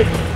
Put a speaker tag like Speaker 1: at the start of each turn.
Speaker 1: Hadi.